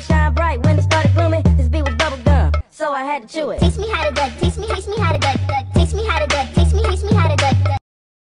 started shine bright, when it started blooming, this beat was bubble gum, so I had to chew it. Teach me how to duck,